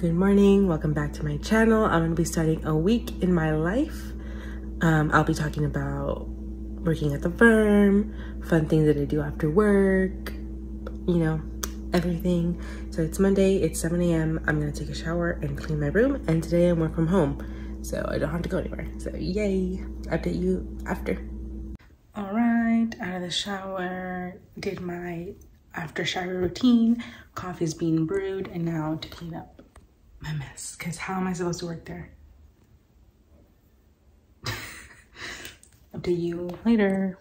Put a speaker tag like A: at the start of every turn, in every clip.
A: Good morning, welcome back to my channel. I'm gonna be starting a week in my life. Um, I'll be talking about working at the firm, fun things that I do after work, you know, everything. So it's Monday, it's 7 a.m. I'm gonna take a shower and clean my room, and today I'm work from home, so I don't have to go anywhere. So yay, update you after. All right, out of the shower, did my after shower routine, coffee's being brewed, and now to clean up my mess, because how am I supposed to work there? Up to you later.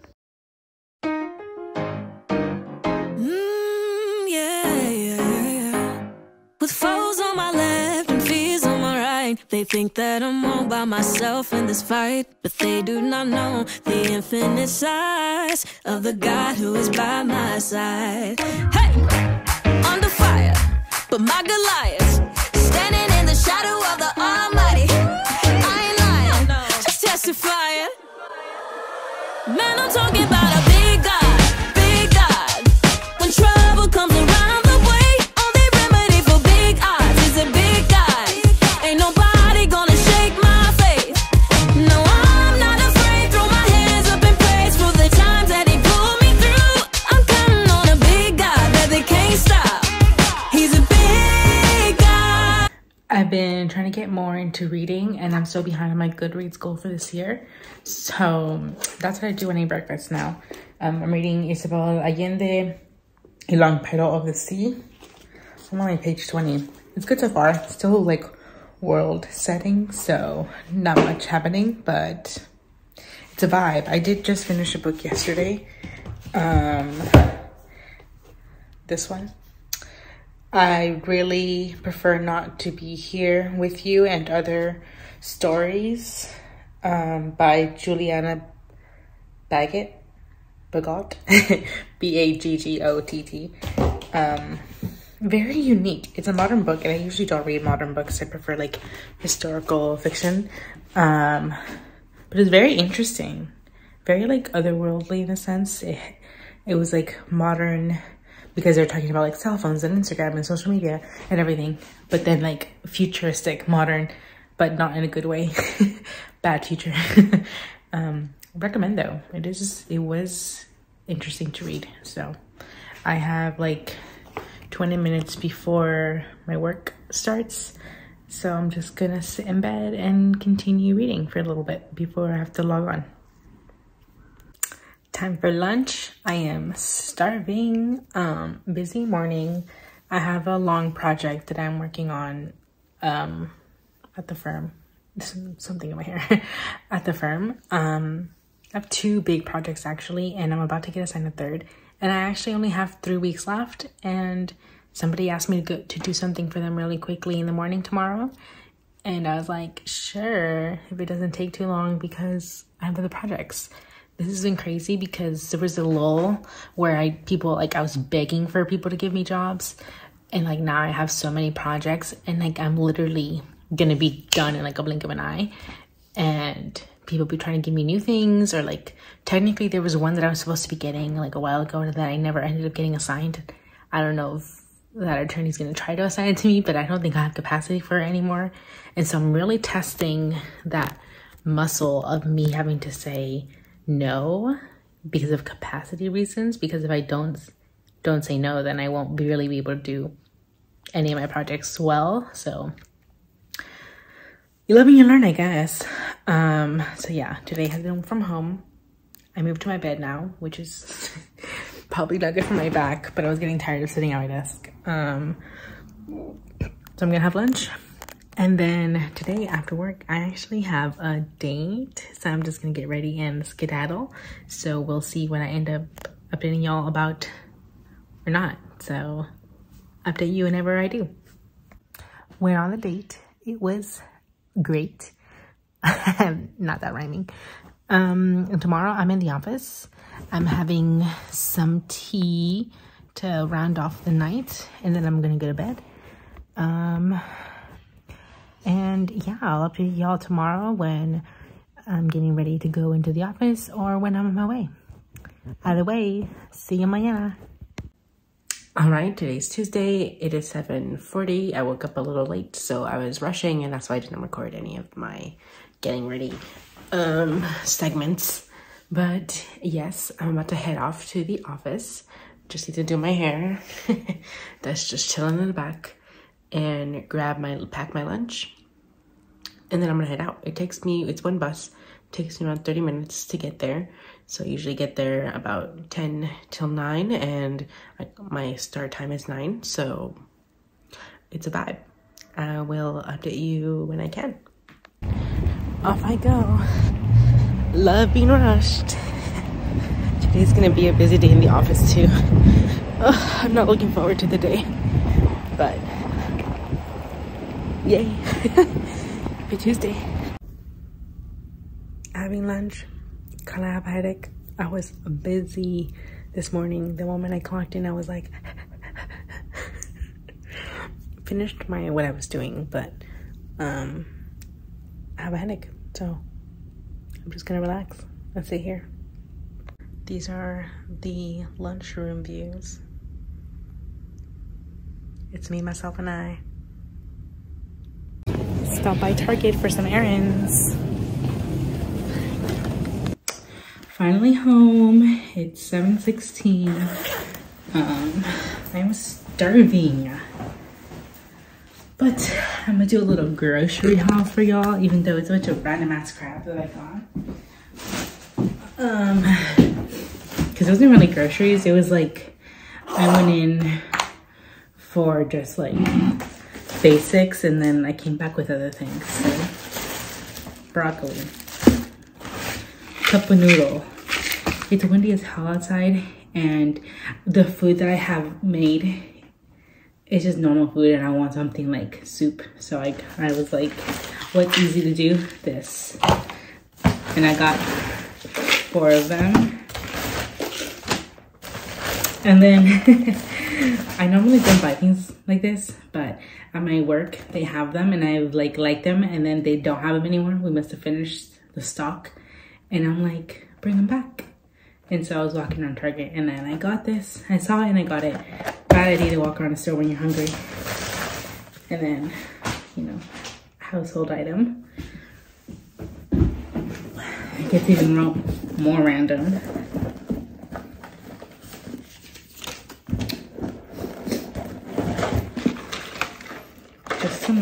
B: Mm. With foes on my left and fears on my right, they think that I'm all by myself in this fight, but they do not know the infinite size of the God who is by my side. Hey, under fire, but my Goliath shadow of the Almighty. I ain't lying, just testifying. Man, I'm talking about a
A: reading and I'm so behind on my Goodreads goal for this year. So that's what I do when I eat breakfast now. Um, I'm reading Isabel Allende, A Long Petal of the Sea. I'm on page 20. It's good so far. It's still like world setting, so not much happening, but it's a vibe. I did just finish a book yesterday. Um, this one. I really prefer not to be here with you and other stories um, by Julianna Baggett. Baggott, B A G G O T T. Um, very unique. It's a modern book, and I usually don't read modern books. I prefer like historical fiction. Um, but it's very interesting, very like otherworldly in a sense. It, it was like modern because they're talking about like cell phones and Instagram and social media and everything, but then like futuristic, modern, but not in a good way. Bad future. um, recommend though. It is. It was interesting to read. So I have like 20 minutes before my work starts. So I'm just gonna sit in bed and continue reading for a little bit before I have to log on. Time for lunch. I am starving. Um, busy morning. I have a long project that I'm working on um, at the firm. Something in my hair. at the firm. Um, I have two big projects actually, and I'm about to get assigned a third. And I actually only have three weeks left. And somebody asked me to go to do something for them really quickly in the morning tomorrow. And I was like, sure, if it doesn't take too long because I have other projects this has been crazy because there was a lull where I people like I was begging for people to give me jobs and like now I have so many projects and like I'm literally gonna be done in like a blink of an eye and people be trying to give me new things or like technically there was one that I was supposed to be getting like a while ago that I never ended up getting assigned. I don't know if that attorney's gonna try to assign it to me, but I don't think I have capacity for it anymore. And so I'm really testing that muscle of me having to say no because of capacity reasons because if i don't don't say no then i won't really be able to do any of my projects well. So you live and you learn i guess. Um so yeah today has been from home. I moved to my bed now which is probably not good for my back but i was getting tired of sitting at my desk. Um so i'm gonna have lunch and then today after work, I actually have a date. So I'm just gonna get ready and skedaddle. So we'll see when I end up updating y'all about or not. So update you whenever I do. Went on the date. It was great. not that rhyming. Um, tomorrow I'm in the office. I'm having some tea to round off the night and then I'm gonna go to bed. Um, and yeah, I'll update y'all tomorrow when I'm getting ready to go into the office or when I'm on my way. Either way, see you mañana. All right, today's Tuesday. It is 7.40. I woke up a little late, so I was rushing, and that's why I didn't record any of my getting ready um, segments. But yes, I'm about to head off to the office. Just need to do my hair. that's just chilling in the back. And grab my, pack my lunch. And then I'm gonna head out. It takes me, it's one bus. It takes me around 30 minutes to get there. So I usually get there about 10 till 9 and I, my start time is 9. So it's a vibe. I will update you when I can. Off I go. Love being rushed. Today's gonna be a busy day in the office too. Ugh, I'm not looking forward to the day, but yay. Happy Tuesday. Having lunch kind of have a headache. I was busy this morning. The moment I clocked in, I was like, finished my what I was doing, but um, I have a headache, so I'm just gonna relax and sit here. These are the lunchroom views. It's me, myself, and I. Stop by Target for some errands. finally home. It's 7.16. Um, I'm starving. But I'm gonna do a little grocery haul for y'all, even though it's a bunch of random ass crap that I got. Um, cause it wasn't really groceries. It was like, I went in for just like basics and then I came back with other things. So, broccoli cup of noodle. It's windy as hell outside and the food that I have made is just normal food and I want something like soup. So I, I was like, what's easy to do? This. And I got four of them. And then I normally don't buy things like this, but at my work, they have them and I like like them and then they don't have them anymore. We must have finished the stock. And I'm like, bring them back. And so I was walking around Target and then I got this. I saw it and I got it. Bad idea to walk around a store when you're hungry. And then, you know, household item. It gets even more random.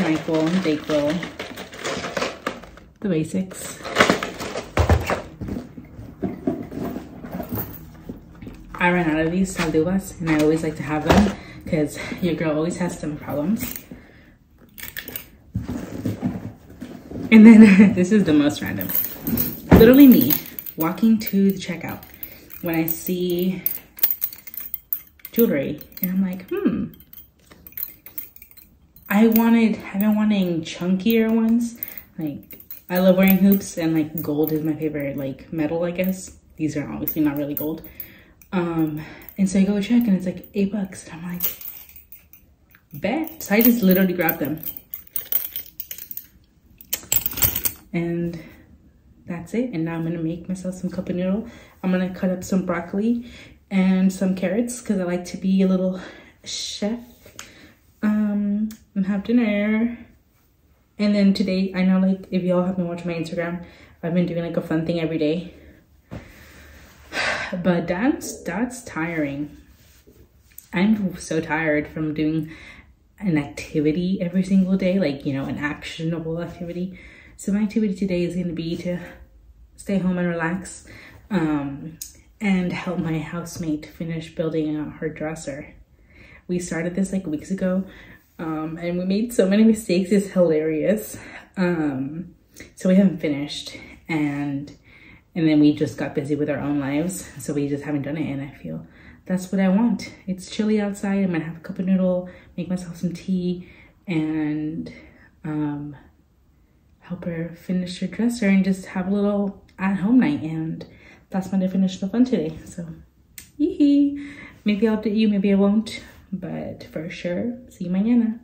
A: NyQuil and Dayquil. The basics. I ran out of these salduvas and I always like to have them because your girl always has some problems. And then this is the most random. Literally me walking to the checkout when I see jewelry and I'm like, hmm. I wanted, I've been wanting chunkier ones. Like, I love wearing hoops and like gold is my favorite like metal, I guess. These are obviously not really gold. Um, and so I go check and it's like eight bucks. And I'm like, bet. So I just literally grabbed them. And that's it. And now I'm gonna make myself some cup of noodle. I'm gonna cut up some broccoli and some carrots because I like to be a little chef. And have dinner. And then today, I know like if y'all have been watching my Instagram, I've been doing like a fun thing every day but that's that's tiring. I'm so tired from doing an activity every single day, like, you know, an actionable activity. So my activity today is going to be to stay home and relax um, and help my housemate finish building out her dresser. We started this like weeks ago um, and we made so many mistakes. It's hilarious. Um, so we haven't finished and and then we just got busy with our own lives. So we just haven't done it. And I feel that's what I want. It's chilly outside. I'm gonna have a cup of noodle, make myself some tea, and um, help her finish her dresser and just have a little at home night. And that's my definition of fun today. So, yee Maybe I'll update you, maybe I won't. But for sure, see you mañana.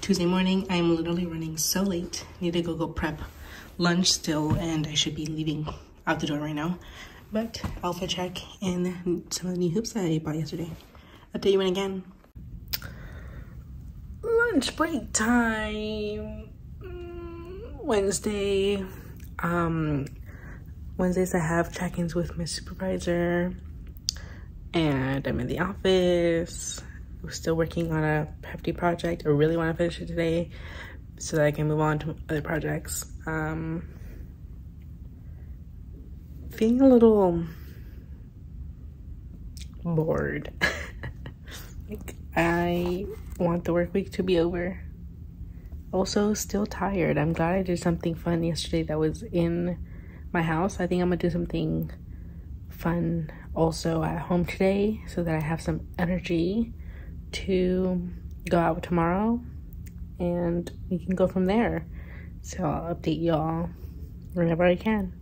A: Tuesday morning, I'm literally running so late. Need to go go prep lunch still and I should be leaving out the door right now. but outfit check and some of the new hoops that I bought yesterday. Update you when again. Lunch break time. Mm, Wednesday. Um, Wednesdays I have check-ins with my supervisor and I'm in the office. Still working on a hefty project. I really want to finish it today so that I can move on to other projects. Um, feeling a little bored. like I want the work week to be over. Also, still tired. I'm glad I did something fun yesterday that was in my house. I think I'm gonna do something fun also at home today so that I have some energy to go out tomorrow and we can go from there. So I'll update y'all whenever I can.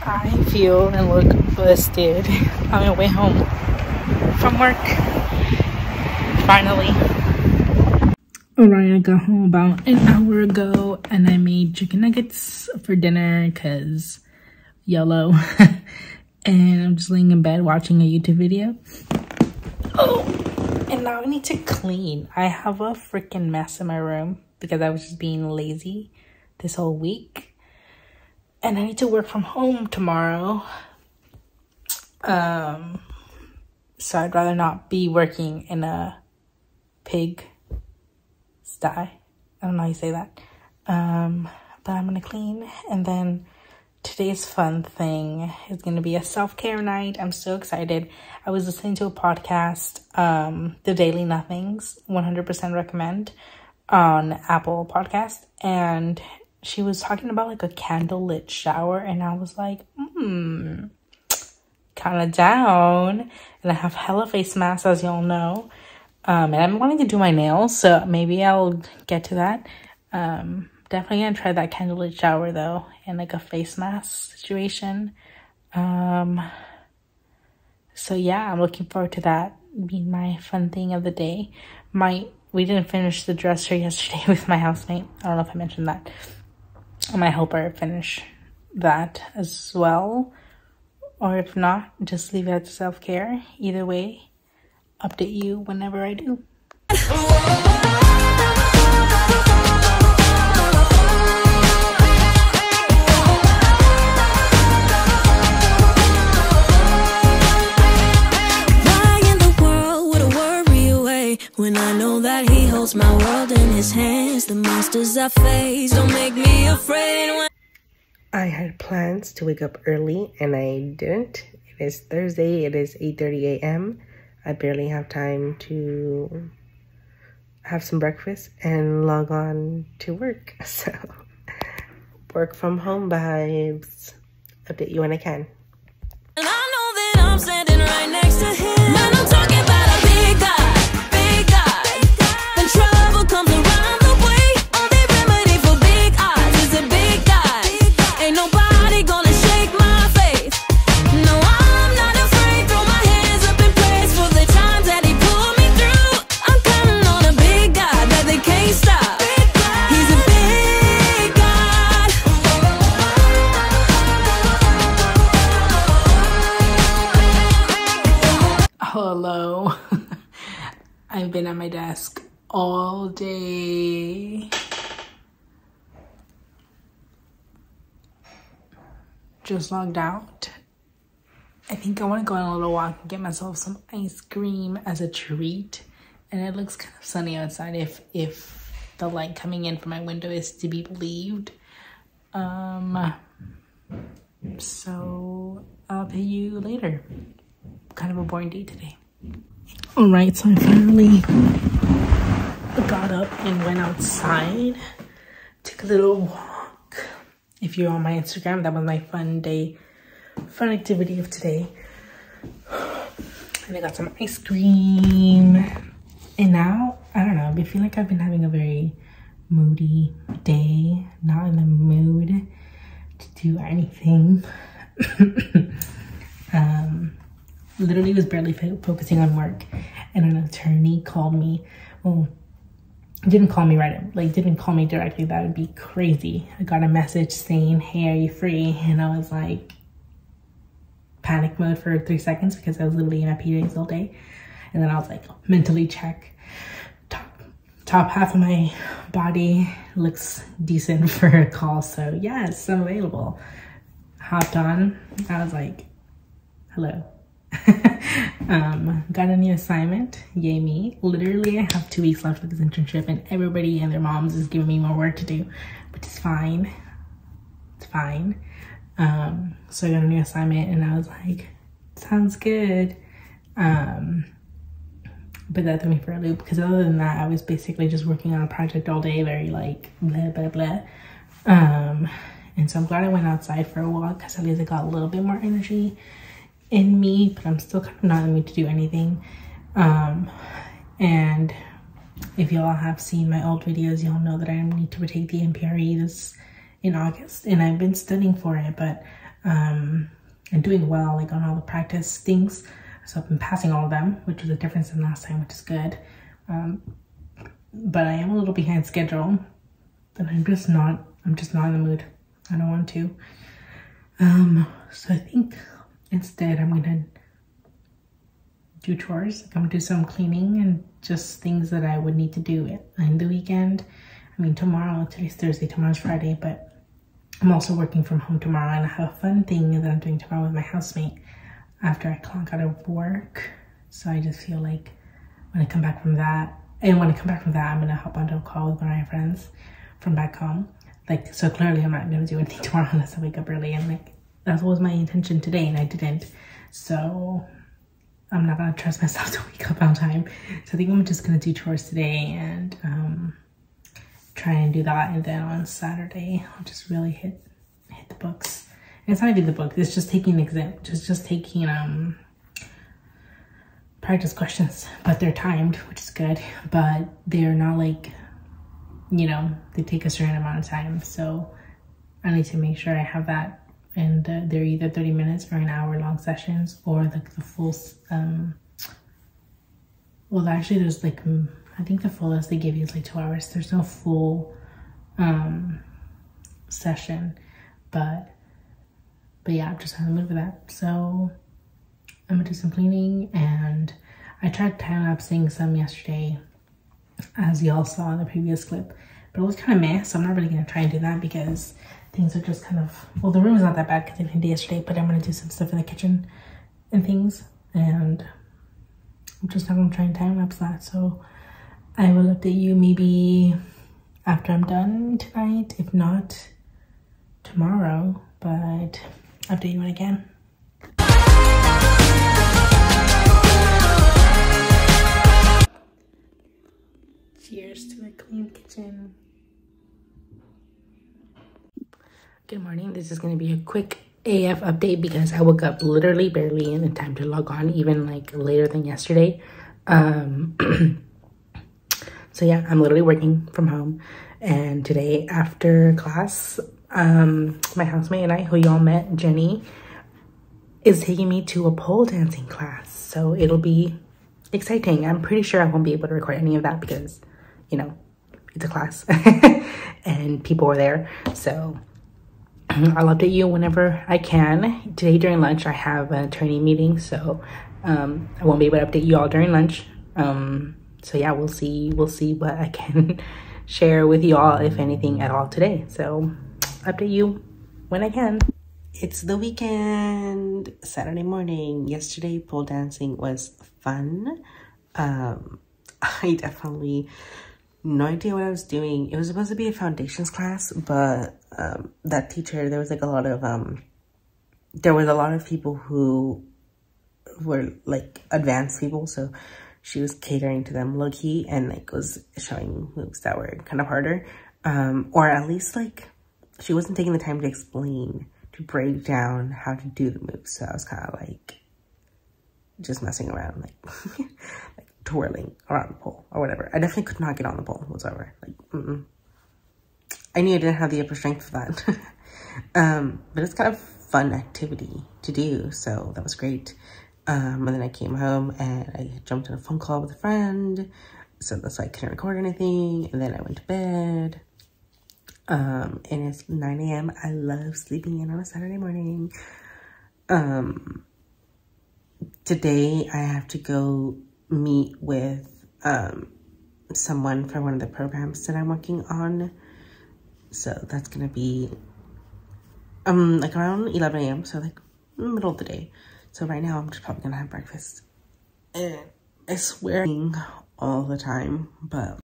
A: I feel and look busted on my way home from work. Finally. Alright, I got home about an hour ago and I made chicken nuggets for dinner because yellow. and I'm just laying in bed watching a YouTube video. Oh, and now I need to clean. I have a freaking mess in my room because I was just being lazy this whole week. And I need to work from home tomorrow. Um, so I'd rather not be working in a pig sty. I don't know how you say that. Um, but I'm gonna clean and then today's fun thing is going to be a self-care night. I'm so excited. I was listening to a podcast um the daily nothings 100% recommend on apple podcast and she was talking about like a candlelit shower and i was like hmm kind of down. And i have hella face masks as y'all know. Um and i'm wanting to do my nails so maybe i'll get to that. Um definitely gonna try that candlelit shower though in like a face mask situation. Um so yeah i'm looking forward to that. Being my fun thing of the day. My we didn't finish the dresser yesterday with my housemate. I don't know if i mentioned that. I might help her finish that as well. Or if not just leave it to self-care. Either way update you whenever i do
B: holds my world in his hands? The monsters I face don't make me afraid when
C: I had plans to wake up early and I didn't. It is Thursday, it is 8:30 a.m. I barely have time to have some breakfast and log on to work. So work from home vibes. Update you when I can.
A: Been at my desk all day. Just logged out. I think I want to go on a little walk and get myself some ice cream as a treat. And it looks kind of sunny outside if if the light coming in from my window is to be believed. Um so I'll pay you later kind of a boring day today. All right, so I finally got up and went outside, took a little walk. If you're on my Instagram, that was my fun day, fun activity of today. And I got some ice cream. And now, I don't know, I feel like I've been having a very moody day, not in the mood to do anything. um, literally was barely fo- focusing on work. And an attorney called me well didn't call me right like didn't call me directly that would be crazy. I got a message saying hey are you free? And i was like panic mode for three seconds because i was literally in my pjs all day. And then i was like mentally check. Top top half of my body looks decent for a call so yes i'm available. Hopped on. I was like hello um, got a new assignment. Yay me. Literally, I have two weeks left of this internship and everybody and their moms is giving me more work to do, which is fine. It's fine. Um, so I got a new assignment and I was like, sounds good. Um, but that threw me for a loop because other than that, I was basically just working on a project all day, very like blah, blah, blah. Um, and so I'm glad I went outside for a walk because at least I got a little bit more energy in me, but I'm still kind of not in the mood to do anything. Um, and if y'all have seen my old videos, y'all know that I need to retake the MPRE this in August, and I've been studying for it, but um, I'm doing well, like on all the practice things. So I've been passing all of them, which is a difference than last time, which is good. Um, but I am a little behind schedule, and I'm just not, I'm just not in the mood. I don't want to. Um, so I think Instead, I'm gonna do chores. I'm gonna do some cleaning and just things that I would need to do in the weekend. I mean, tomorrow, today's Thursday, tomorrow's Friday, but I'm also working from home tomorrow and I have a fun thing that I'm doing tomorrow with my housemate after I clock out of work. So I just feel like when I come back from that, and when I come back from that, I'm gonna hop onto a call with one of my friends from back home. Like, so clearly I'm not gonna do anything tomorrow unless I wake up early and like that was my intention today and I didn't. So I'm not gonna trust myself to wake up on time. So I think I'm just gonna do chores today and um, try and do that. And then on Saturday, I'll just really hit hit the books. And it's not even the book, it's just taking exam, just, just taking um, practice questions, but they're timed, which is good, but they're not like, you know, they take a certain amount of time. So I need to make sure I have that and uh, they're either 30 minutes or an hour long sessions or like the full um well actually there's like i think the fullest they give you is like two hours. There's no full um session but but yeah i'm just having a look at that. So i'm gonna do some cleaning and i tried time-lapsing some yesterday as y'all saw in the previous clip but it was kind of meh so i'm not really gonna try and do that because things are just kind of, well, the room is not that bad because I it yesterday, but I'm going to do some stuff in the kitchen and things. And I'm just not going to try and time lapse that. So I will update you maybe after I'm done tonight, if not tomorrow, but update you when I can. Cheers to a clean kitchen. Good morning. This is going to be a quick AF update because I woke up literally barely in time to log on, even like later than yesterday. Um, so yeah, I'm literally working from home. And today after class, um, my housemate and I, who y'all met, Jenny, is taking me to a pole dancing class. So it'll be exciting. I'm pretty sure I won't be able to record any of that because, you know, it's a class and people are there. So I'll update you whenever I can. Today during lunch, I have an attorney meeting, so um, I won't be able to update you all during lunch. Um, so yeah, we'll see. We'll see what I can share with you all, if anything at all today. So update you when I can.
C: It's the weekend, Saturday morning. Yesterday, pole dancing was fun. Um, I definitely no idea what I was doing. It was supposed to be a foundations class, but um, that teacher, there was like a lot of, um, there was a lot of people who were like advanced people. So she was catering to them low key and like was showing moves that were kind of harder. Um, or at least like she wasn't taking the time to explain, to break down how to do the moves. So I was kind of like just messing around, like, like twirling around the pole or whatever. I definitely could not get on the pole whatsoever. Like, mm -mm. I knew I didn't have the upper strength for that. um, but it's kind of fun activity to do, so that was great. Um, and then I came home and I jumped on a phone call with a friend. So that's why I couldn't record anything. And then I went to bed. Um, and it's 9 a.m. I love sleeping in on a Saturday morning. Um, today I have to go meet with um, someone for one of the programs that I'm working on. So that's going to be um like around 11 a.m. So like middle of the day. So right now I'm just probably going to have breakfast. And I swear all the time, but